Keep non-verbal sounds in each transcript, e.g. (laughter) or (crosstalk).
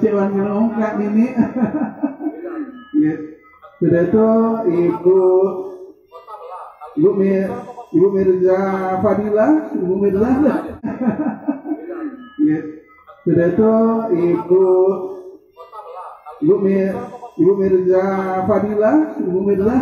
Cewan ngomong Kak Nini. (laughs) ya. Sudah itu Ibu Ibu Mir Ibu Mirza Fadila, Ibu Mirza. (laughs) ya. Sudah itu Ibu Ibu Mir Ibu Mirza Fadila, Ibu Mirza.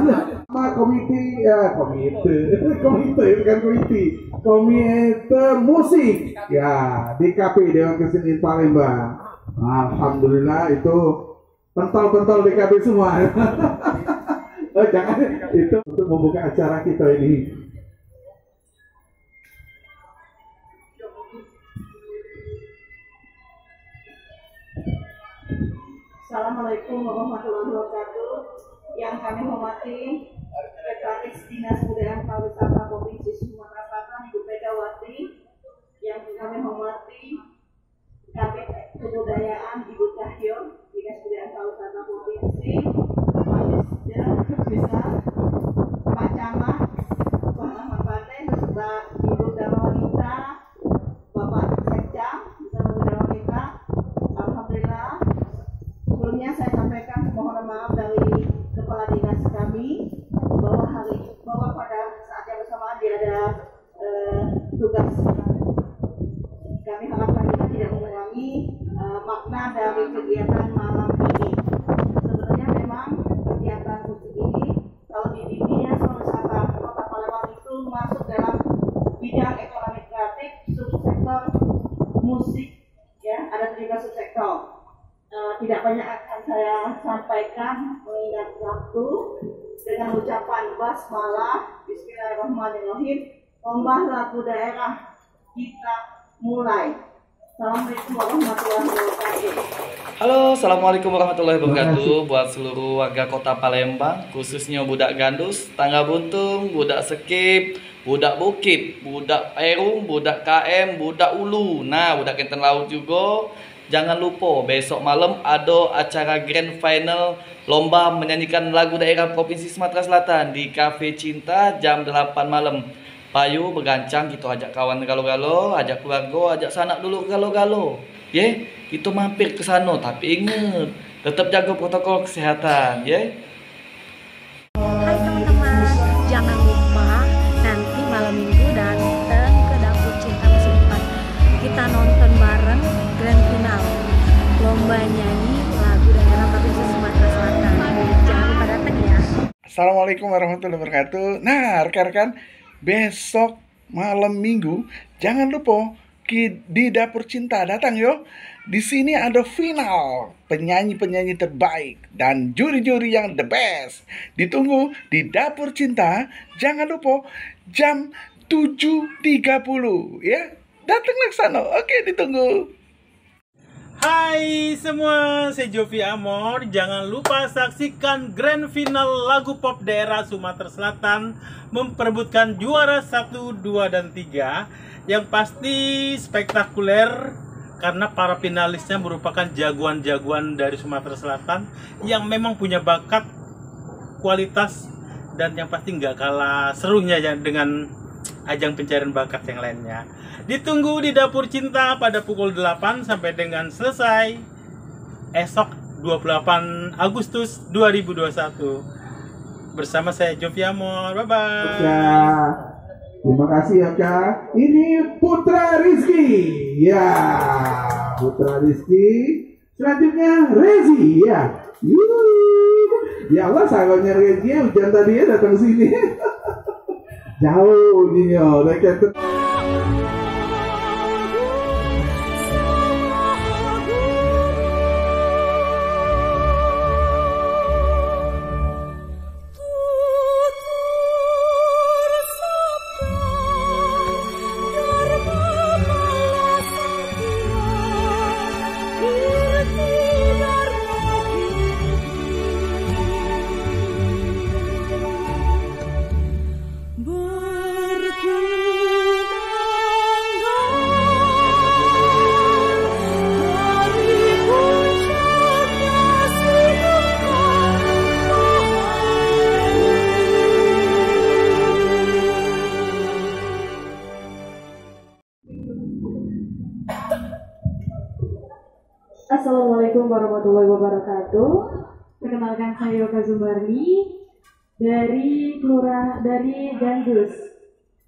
Sama komite ya komite (laughs) komite bukan komite komite musik ya di KP Dewan Kesenian Palembang. Alhamdulillah itu pentol-pentol DKP semua. (laughs) oh, jangan itu untuk membuka acara kita ini. Assalamualaikum warahmatullahi wabarakatuh. Yang kami hormati Sekretaris Dinas Budaya Pariwisata Provinsi Sumatera Selatan Ibu Megawati. Yang kami hormati Kabit Kebudayaan Ibu Cahyo Dinas Budaya Pariwisata Provinsi. Yusda, bisa Pak Camat, Pak Ahmad Paten, beserta Ibu Darwanita, Bapak Sekja, beserta Ibu Darwanita. Alhamdulillah Sebelumnya saya sampaikan permohonan maaf dari kepala dinas kami bahwa hari bahwa pada saat yang bersamaan dia ada eh, tugas. Kami harapkan kita tidak mengurangi eh, makna dari kegiatan malam ini. Sebenarnya memang kegiatan musik ini kalau di dunia pariwisata Kota Palembang itu masuk dalam bidang ekonomi kreatif subsektor musik ya. Ada tiga subsektor. Eh, tidak banyak akan saya sampaikan mengingat waktu dengan ucapan basmalah Bismillahirrahmanirrahim lomba lagu daerah kita mulai Halo, Assalamualaikum warahmatullahi wabarakatuh. Buat seluruh warga kota Palembang Khususnya budak gandus, tangga buntung, budak sekip, budak bukit, budak perum, budak KM, budak ulu. Nah, budak kenten laut juga. Jangan lupa besok malam ada acara grand final lomba menyanyikan lagu daerah Provinsi Sumatera Selatan di Cafe Cinta jam 8 malam. Payu bergancang kita ajak kawan galo-galo, ajak keluarga, ajak sanak dulu galo-galo. Ye, kita mampir ke sana tapi ingat tetap jaga protokol kesehatan, ye. Hai teman-teman, jangan lupa nanti malam minggu datang ke Dapur Cinta Musim Depan. Kita nonton bareng grand final lomba nyanyi lagu daerah Provinsi Sumatera Selatan. Jangan lupa datang ya. Assalamualaikum warahmatullahi wabarakatuh. Nah, rekan-rekan, besok malam minggu jangan lupa di dapur cinta datang yo. Di sini ada final penyanyi-penyanyi terbaik dan juri-juri yang the best. Ditunggu di dapur cinta. Jangan lupa jam 7.30 ya. Datanglah sana. Oke, ditunggu. Hai semua, saya Jovi Amor. Jangan lupa saksikan grand final lagu pop daerah Sumatera Selatan memperebutkan juara 1, 2, dan 3 yang pasti spektakuler karena para finalisnya merupakan jagoan-jagoan dari Sumatera Selatan yang memang punya bakat, kualitas, dan yang pasti nggak kalah serunya ya dengan ajang pencarian bakat yang lainnya. Ditunggu di Dapur Cinta pada pukul 8 sampai dengan selesai esok 28 Agustus 2021. Bersama saya Jovi Amor. Bye bye. Ya, terima kasih ya kak. Ini Putra Rizky. Ya, Putra Rizky. Selanjutnya Rezi ya. Yuh. Ya Allah sahabatnya Rezi hujan tadi ya datang sini. (laughs) Jauh nih yo, dari Plura, dari Gandus.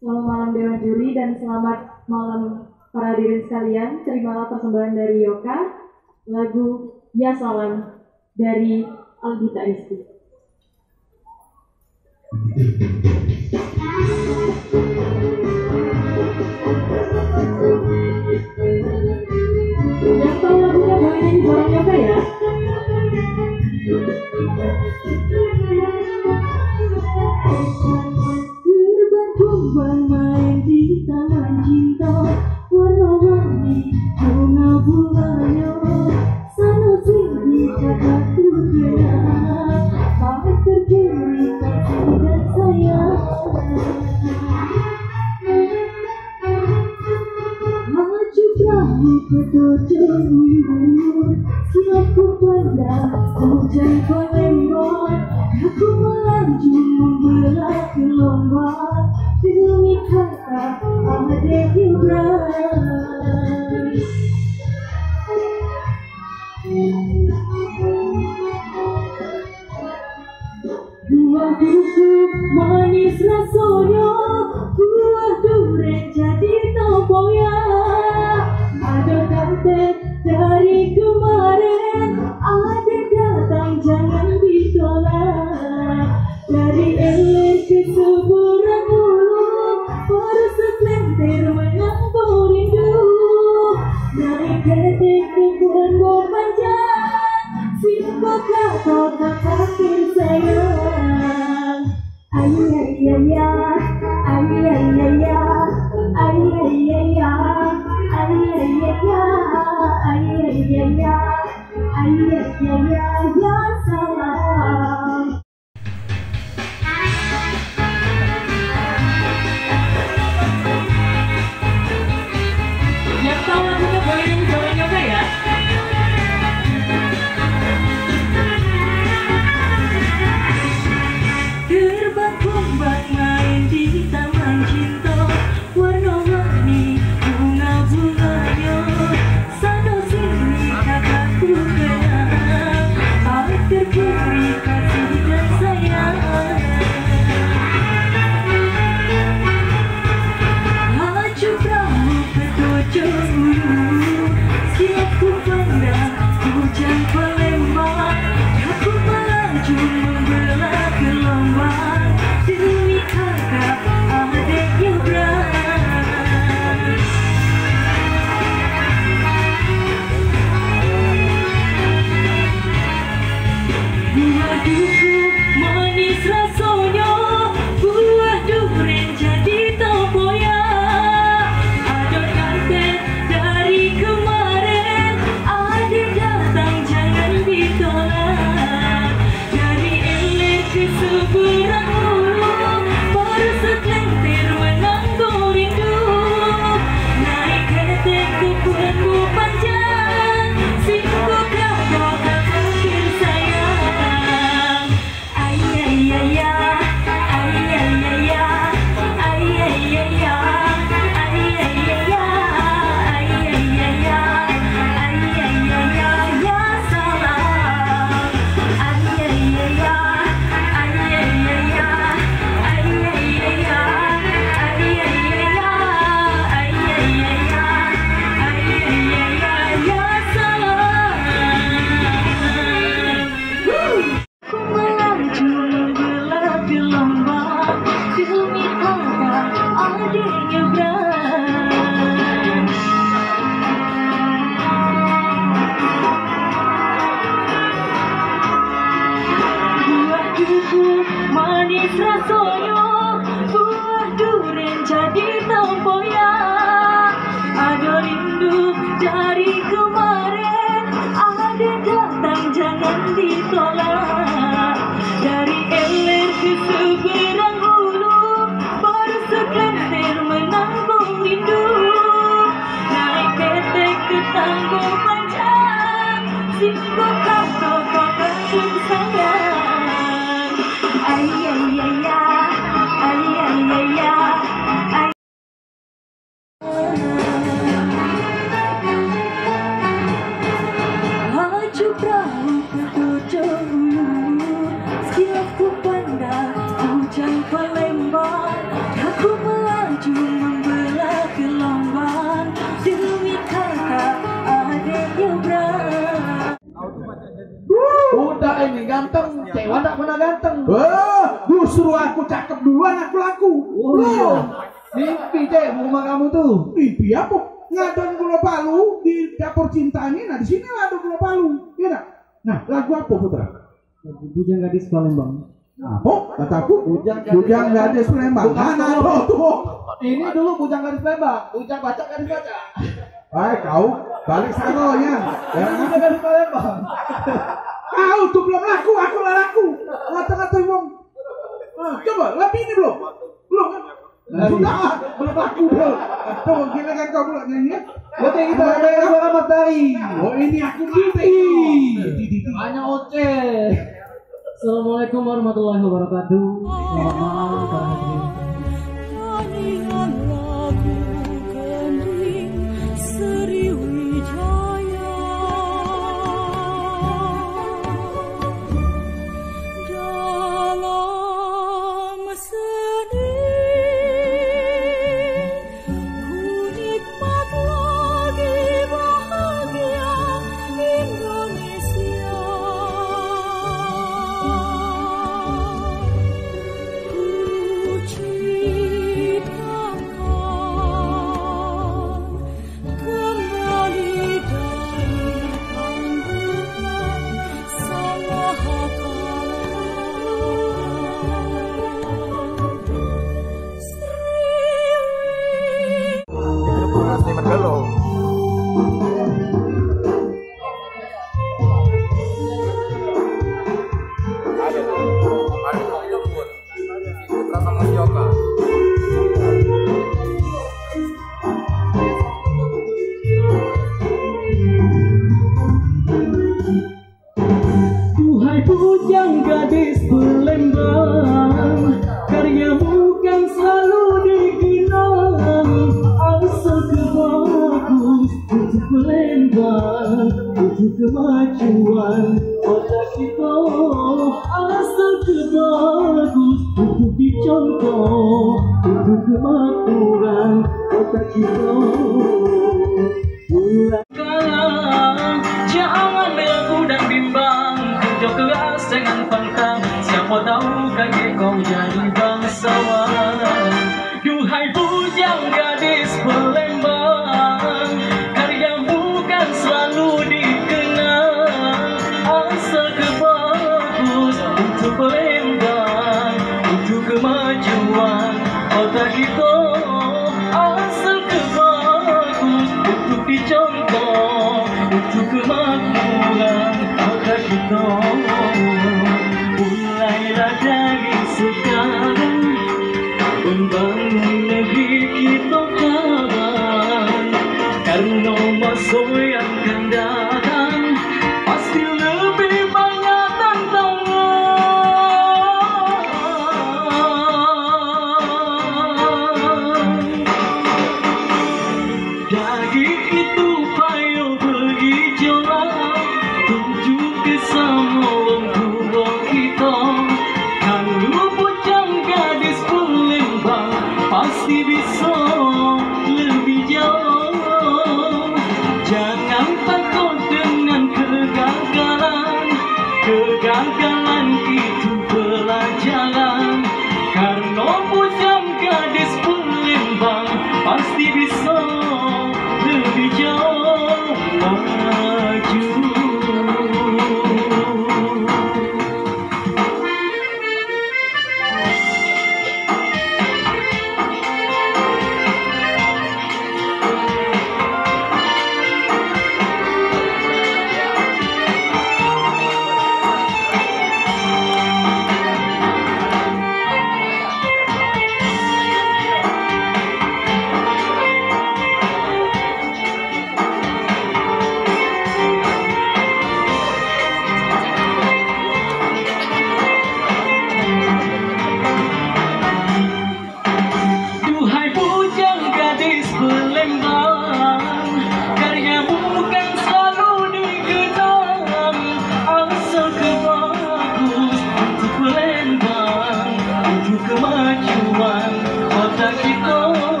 Selamat malam Dewan Juri dan selamat malam para diri sekalian. Terimalah persembahan dari Yoka, lagu Ya Salam dari Algita Isti. Yang tahu lagunya boleh nyanyi bareng Yoka ya. paduku manis rasanya buah durian jadi tempoya ada rindu dari kemarin ada datang jangan ditolak. Wah, justru aku cakep duluan aku laku. Oh iya. Mimpi cek rumah kamu tuh. Mimpi apa? Ngadon gula palu di dapur cinta ini, nah di sini ada gula palu, iya? Nah, lagu apa putra? Bujang gadis Palembang. Apa? Kataku, Bujang bujang gadis Palembang. Mana tuh. tuh? Ini dulu bujang gadis Palembang, bujang baca gadis baca. Eh kau balik sana ya. Ya, Bujang gadis Palembang. Kau tuh belum laku, aku lah laku. Ngata-ngata wong. Ah, coba, lebih ini belum? Belum kan? Sudah, belum laku belum. Tuh, gila kan kau belum nyanyi ya? Oke kita ada yang suara matahari. Oh ini aku mimpi. Hanya Oce. Assalamualaikum warahmatullahi wabarakatuh. Selamat malam para hadirin.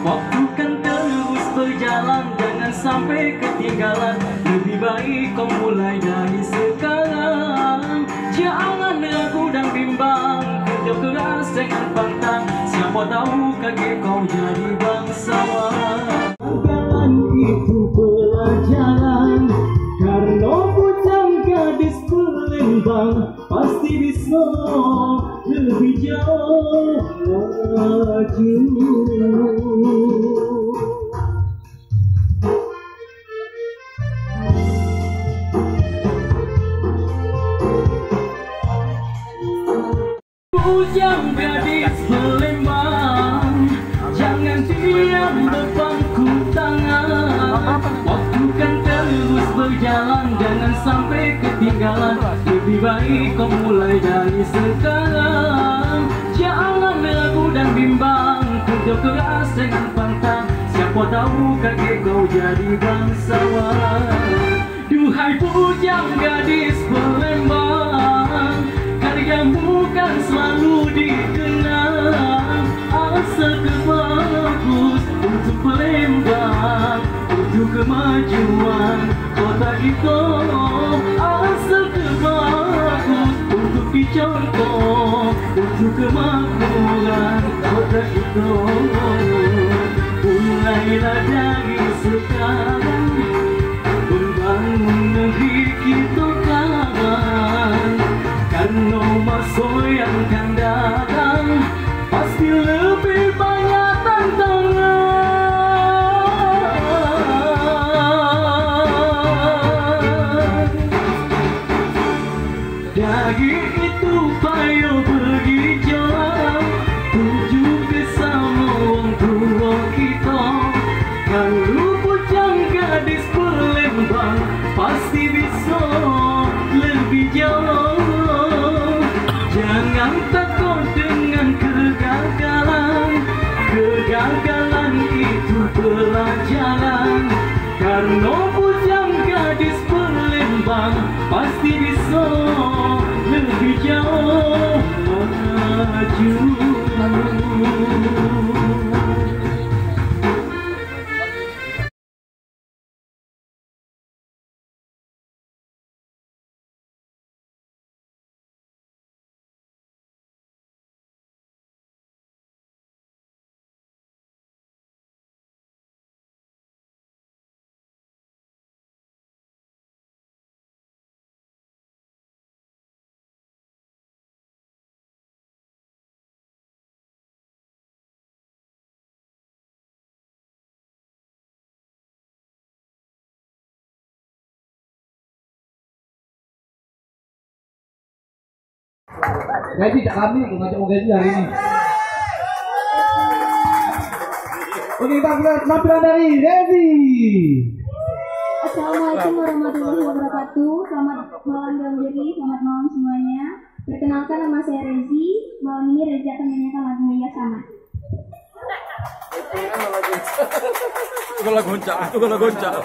Waktu kan terus berjalan Jangan sampai ketinggalan. Lebih baik kau mulai dari sekarang. Jangan ragu dan bimbang Kerja keras dengan pantang. Siapa tahu kaki kau jadi bangsawan. Jalan itu pelajaran Karena bujang gadis Palembang Pasti bisa lebih jauh. Maju selalu dikenang Asal kebagus untuk Palembang Untuk kemajuan kota kita. Asal kebagus untuk dicontoh Untuk kemakmuran kota kita. Mulailah dari sekarang Masa yang akan datang. Pasti lebih Gaji tak kami aku ngajak mau gaji hari ini. Oke kita lihat penampilan dari Rezi. Assalamualaikum warahmatullahi wabarakatuh. Selamat malam Bang Jerry, selamat malam semuanya. Perkenalkan nama saya Rezi. Malam ini Rezi akan menyanyikan lagu Iya Sama. Kalau goncang, kalau goncang.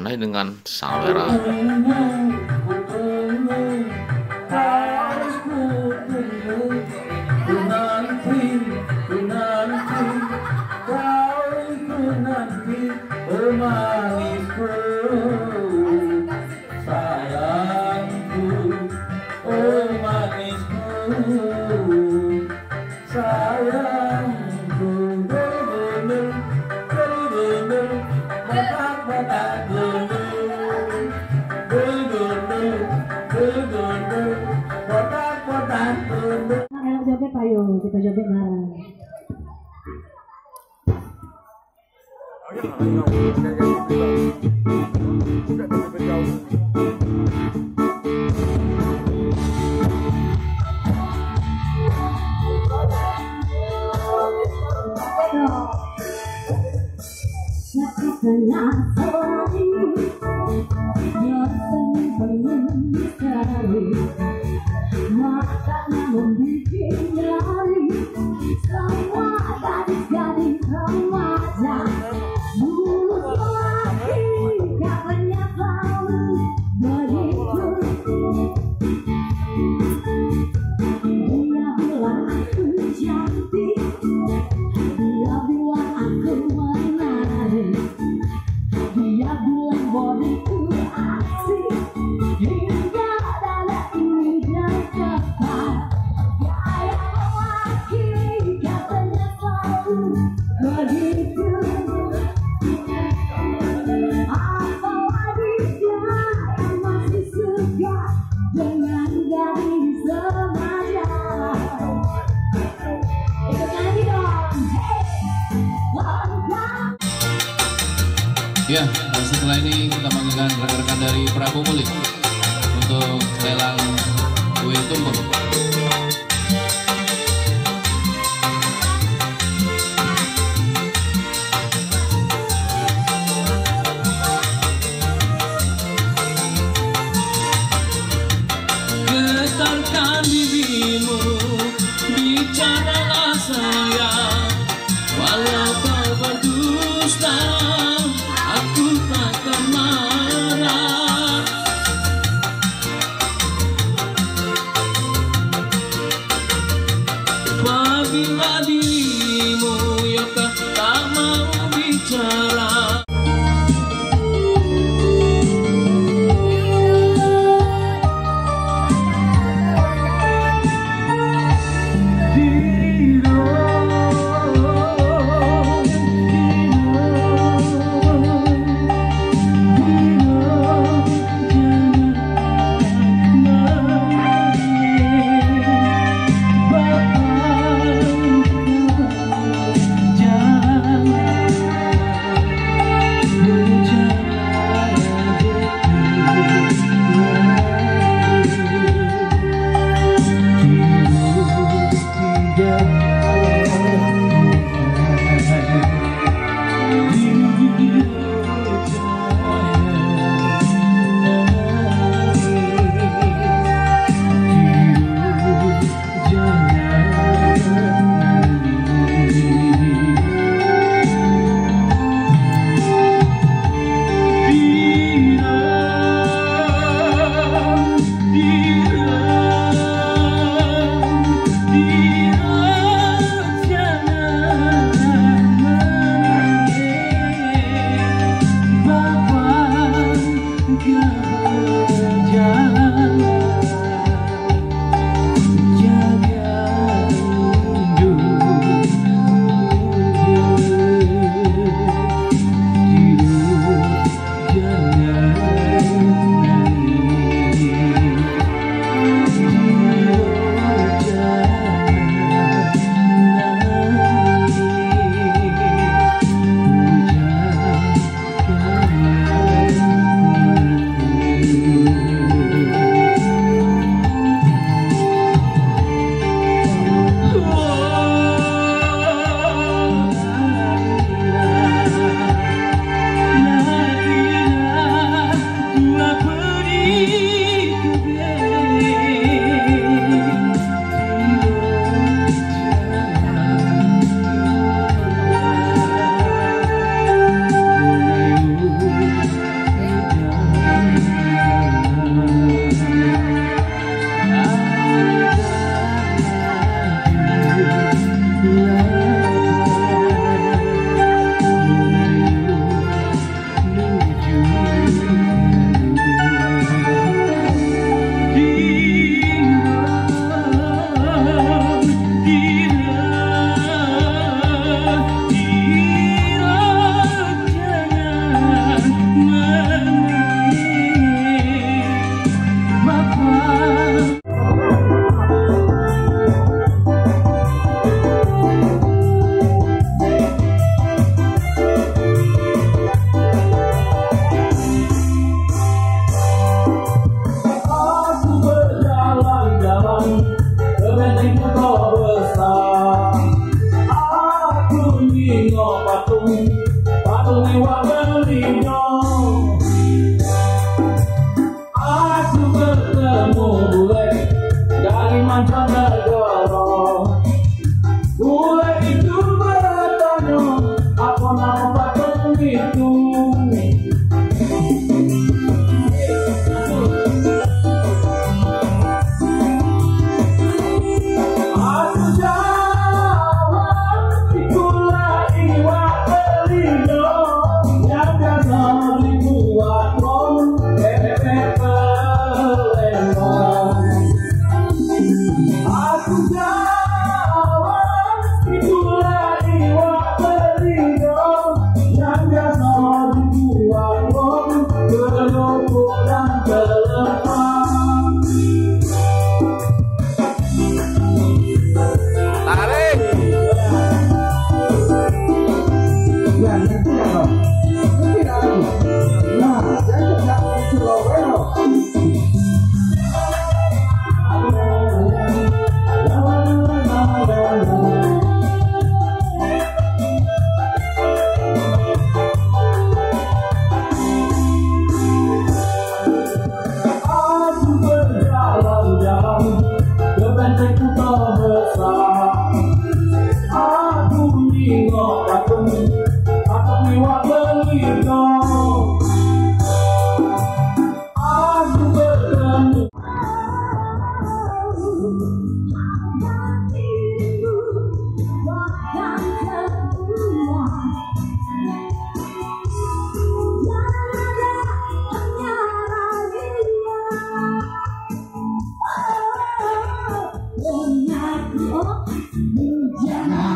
Diwarnai dengan Sang. うんじゃな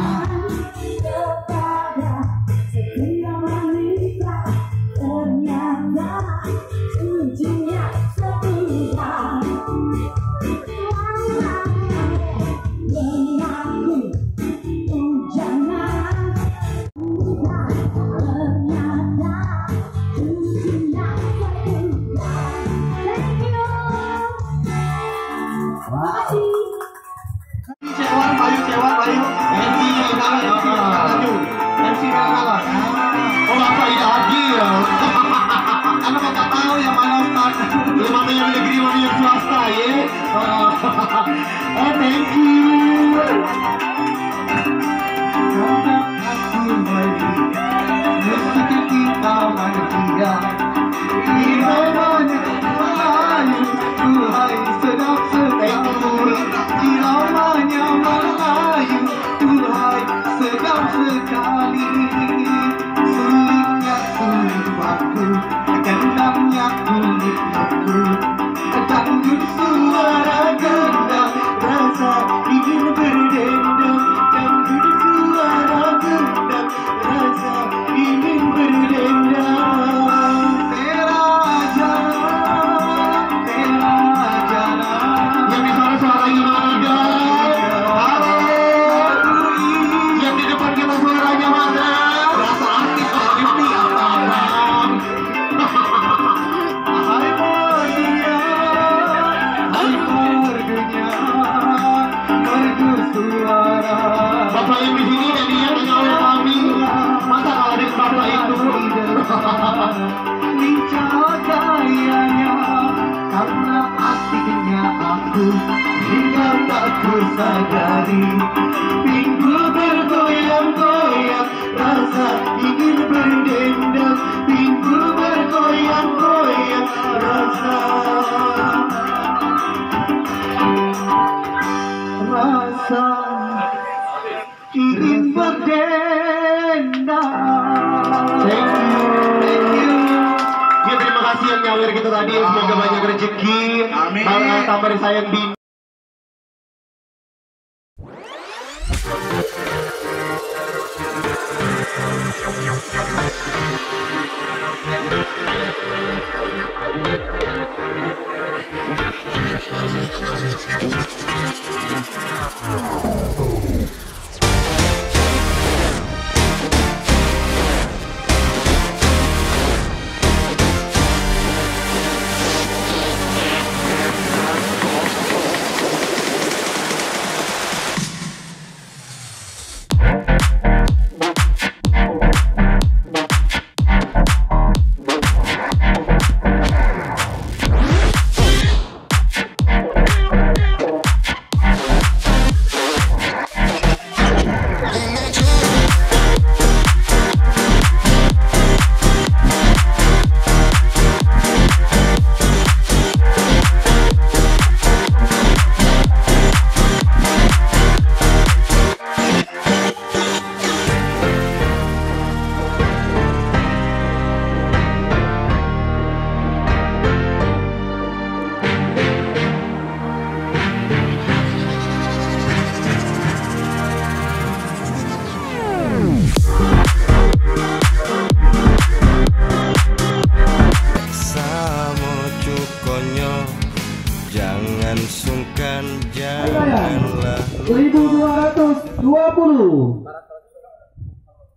1220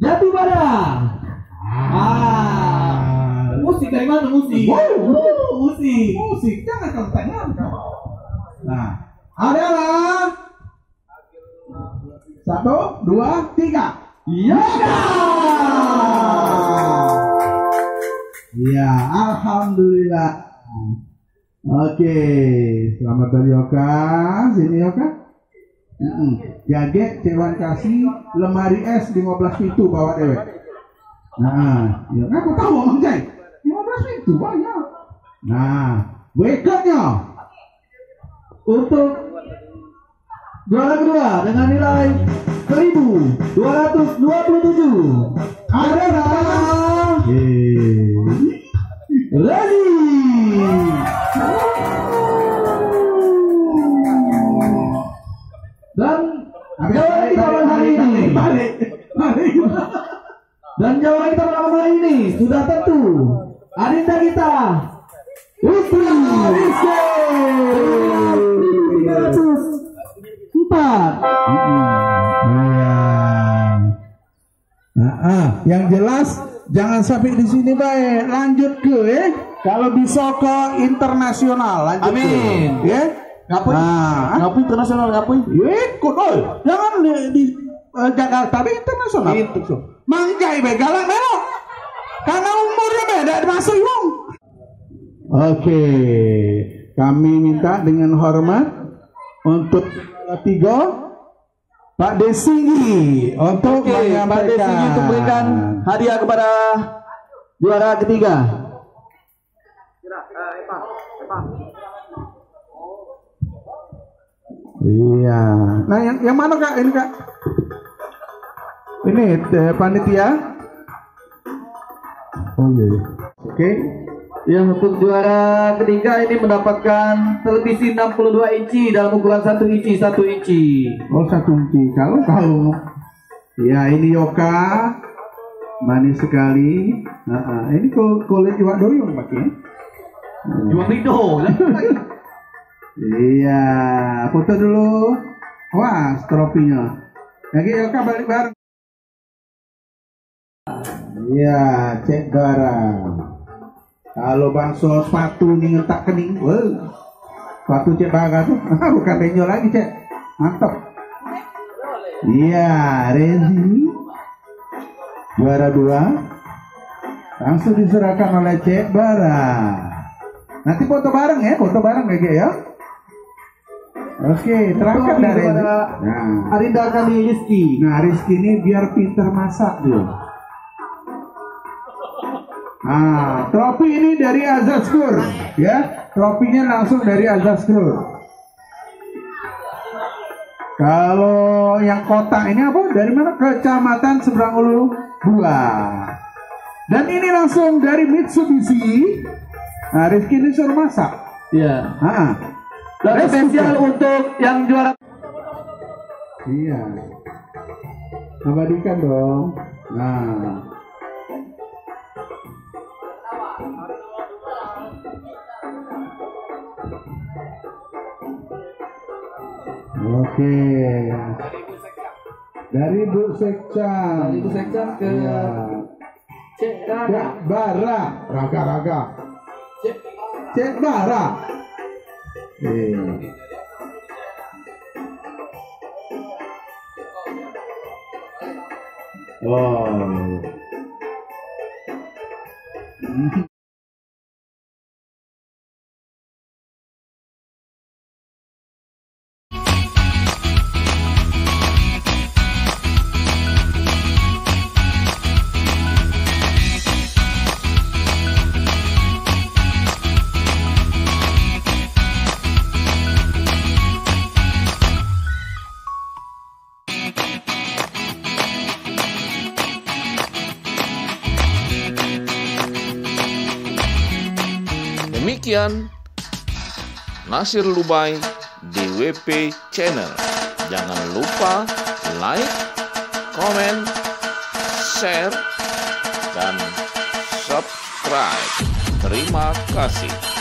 Jati Bara Ah Musik dari mana musik? Wow, musik, musik, jangan kontengan. Nah, adalah satu, dua, tiga. Yoga. Ya, alhamdulillah. Oke, selamat dari Yoka. Sini Yoka. Mm-mm. Jage cewan kasih lemari es 15 pintu bawa dewek. Nah, ya aku tahu Mang Jai. 15 pintu banyak. Nah, berikutnya Untuk Juara kedua dengan nilai 1227 adalah Rezi dan jawara kita pada hari ini balik, balik. dan jawara kita malam hari ini sudah tentu Adinda kita Rizky Rizky 304 Iya. Nah, ah, yang jelas jangan sampai di sini baik. Lanjut ke eh. Kalau bisa ke internasional lanjut Amin. ke. Ya. Ngapain? Nah, Ngapain internasional ngapain? ya ikut oi. Jangan di, di eh, Jakarta tapi internasional. Itu. Mangjai be galak melok. Karena umurnya beda masuk wong. Oke, kami minta dengan hormat untuk tiga Pak Desinggi untuk Oke, Pak. Desinggi untuk memberikan hadiah kepada juara ketiga. Iya. Nah, yang yang mana kak? Ini kak? Ini eh, panitia. Oh iya. iya. Oke. Yang untuk juara ketiga ini mendapatkan televisi 62 inci dalam ukuran 1 inci 1 inci. Oh satu inci. Kalau kalau ya ini Yoka manis sekali. Nah, ah, ini kul kulit iwak doyong pakai. Cuma Rido. (laughs) Iya, foto dulu. Wah, trofinya. Lagi Yoka balik bareng. Iya, cek barang. Kalau bangso sepatu nih ngetak kening, wah, sepatu cek barang tuh, (laughs) bukan penyo lagi cek, mantap. Iya, Rezi juara dua, langsung diserahkan oleh cek barang. Nanti foto bareng ya, foto bareng ya, Ge, ya. Oke, terangkat Untuk dari Nah, Arinda kami Rizky. nah Rizky ini biar pinter masak dia. Ah, trofi ini dari Azazkur, ya. Trofinya langsung dari Azazkur. Kalau yang kota ini apa? Dari mana? Kecamatan Seberang Ulu Dua. Dan ini langsung dari Mitsubishi. Nah, Rizky ini suruh masak. Iya. Ah, Dan spesial untuk yang juara Iya. Abadikan dong. Nah. Oke. Dari Bu Sekcan. Dari Bu Sekcan ke Iya. Cek Cek Bara. Raga-raga. Cek Bara. Iya. Oh. Demikian Nasir Lubai DWP Channel. Jangan lupa like, komen, share, dan subscribe. Terima kasih.